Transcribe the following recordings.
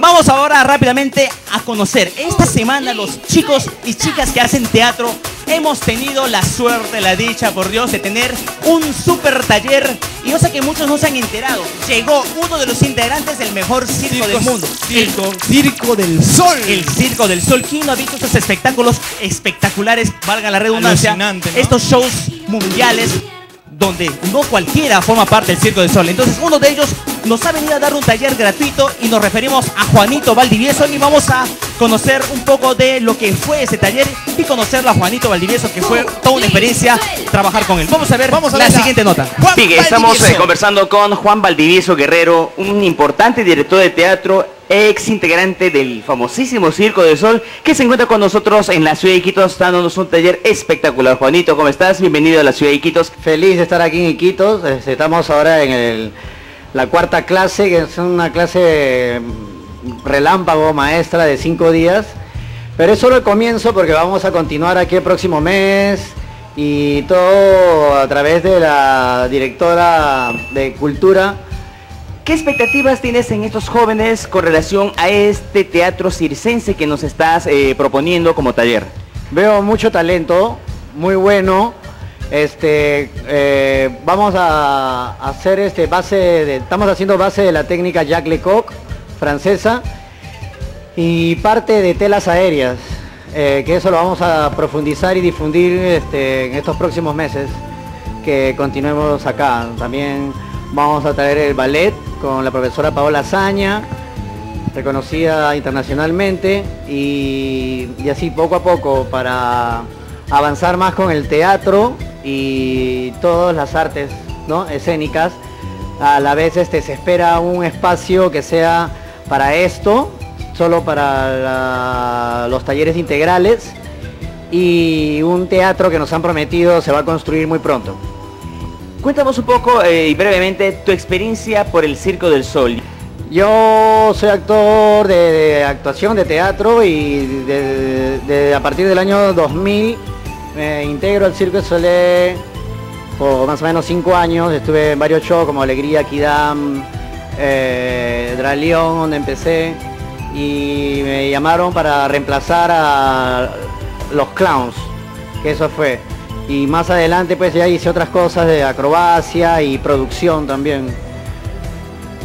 Vamos ahora rápidamente a conocer. Esta semana los chicos y chicas que hacen teatro hemos tenido la suerte, la dicha, por Dios, de tener un super taller. Y yo sé que muchos no se han enterado. Llegó uno de los integrantes del mejor circo, del mundo. Circo, Circo del Sol. El Circo del Sol. ¿Quién no ha visto estos espectáculos espectaculares, valga la redundancia? Estos shows mundiales donde no cualquiera forma parte del Circo del Sol. Entonces uno de ellos nos ha venido a dar un taller gratuito y nos referimos a Juanito Valdivieso y vamos a conocer un poco de lo que fue ese taller y conocerlo a Juanito Valdivieso que fue toda una experiencia trabajar con él. Vamos a ver Vamos a la ver la- siguiente nota. Juan Sí, que estamos eh, conversando con Juan Valdivieso Guerrero, un importante director de teatro, ex integrante del famosísimo Circo del Sol, que se encuentra con nosotros en la ciudad de Iquitos, dándonos un taller espectacular. Juanito, ¿cómo estás? Bienvenido a la ciudad de Iquitos. Feliz de estar aquí en Iquitos. Este, Estamos ahora en el- la cuarta clase, que es una clase mm, relámpago maestra de cinco días. Pero es solo el comienzo porque vamos a continuar aquí el próximo mes y todo a través de la directora de cultura. ¿Qué expectativas tienes en estos jóvenes con relación a este teatro circense que nos estás eh, proponiendo como taller? Veo mucho talento, muy bueno. Este, eh, vamos a hacer este base estamos haciendo base de la técnica Jacques Lecoq, francesa, y parte de telas aéreas, eh, que eso lo vamos a profundizar y difundir este, en estos próximos meses, que continuemos acá. También vamos a traer el ballet con la profesora Paola Zaña, reconocida internacionalmente y así poco a poco para avanzar más con el teatro y todas las artes ¿no? escénicas. A la vez este, se espera un espacio que sea para esto, solo para la- los talleres integrales y un teatro que nos han prometido se va a construir muy pronto. Cuéntanos un poco eh, y brevemente tu experiencia por el Circo del Sol. Yo soy actor de, de actuación, de teatro y de- de- a partir del año 2000 me integro al Circo de Soleil por más o menos cinco años. Estuve en varios shows como Alegría, Kidam, eh, Dralión, donde empecé y me llamaron para reemplazar a los clowns, que eso fue. Y más adelante pues ya hice otras cosas de acrobacia y producción también.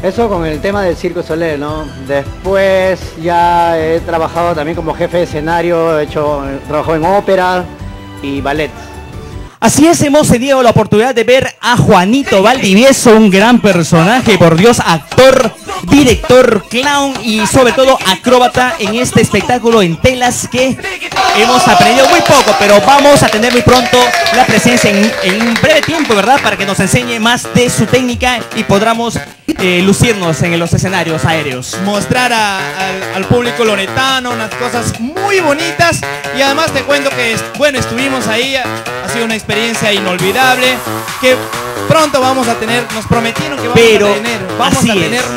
Eso con el tema del Circo Soleil, ¿no? Después ya he trabajado también como jefe de escenario, he hecho, trabajo en ópera y ballet. Así es, hemos tenido la oportunidad de ver a Juanito Valdivieso, un gran personaje, por Dios, actor, director, clown y sobre todo acróbata en este espectáculo en telas que hemos aprendido muy poco, pero vamos a tener muy pronto la presencia en, en un breve tiempo, ¿verdad? Para que nos enseñe más de su técnica y podamos eh, lucirnos en los escenarios aéreos. Mostrar a- al, al público loretano unas cosas muy bonitas y además te cuento que bueno estuvimos ahí ha sido una experiencia inolvidable que pronto vamos a tener nos prometieron que vamos Pero a tener vamos a tener